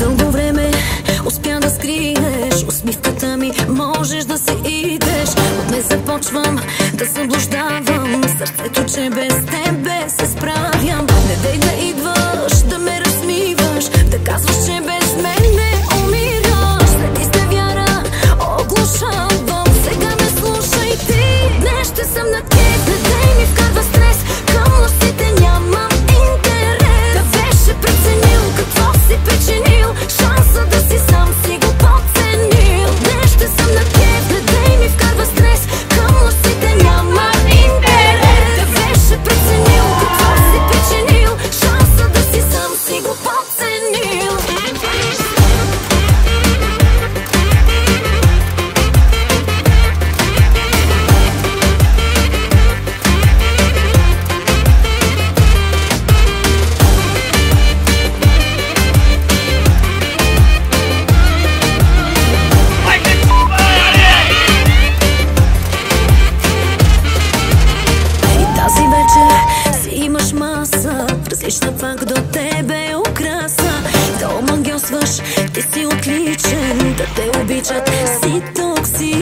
Дълго време успя да скриеш усмивката ми, можеш да се идеш. От не започвам да заблуждавам сърцето, че без тебе се справя. Летиш навък до тебе е украса. Да омагьосваш, ти си отличен Да те обичат. Си тук си